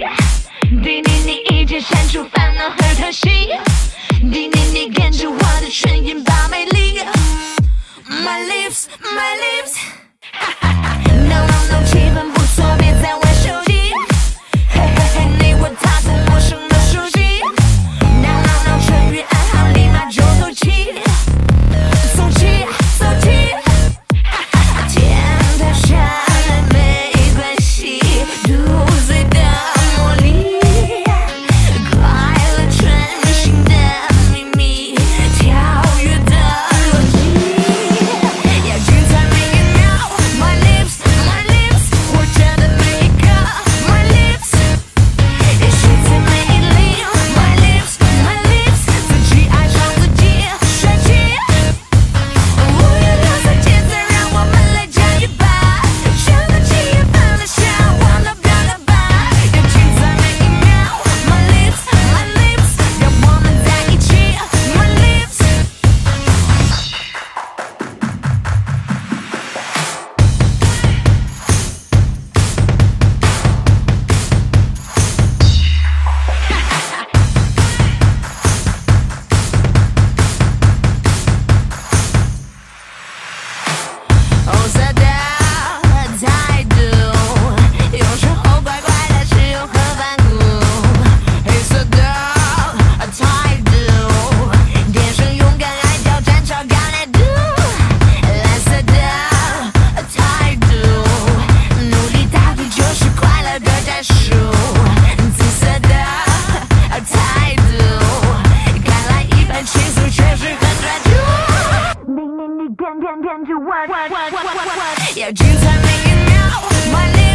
动的电梯。滴滴你一键删除烦恼和叹息。滴滴你跟着我的唇印把美丽。My lips, my lips。No no no，气氛不错，别再玩手机。嘿嘿嘿，你我他从陌生的熟悉。No no no，春雨暗号立马就走起，走起，走起。天塌下来没关系，Do Yeah, dreams are making out